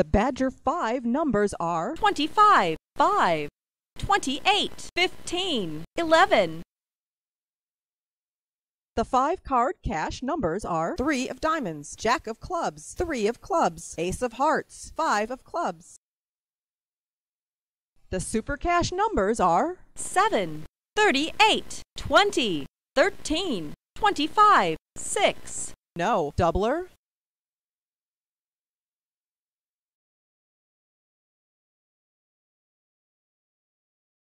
The Badger 5 numbers are 25, 5, 28, 15, 11. The five card cash numbers are 3 of diamonds, Jack of clubs, 3 of clubs, Ace of hearts, 5 of clubs. The super cash numbers are 7, 38, 20, 13, 25, 6. No, doubler,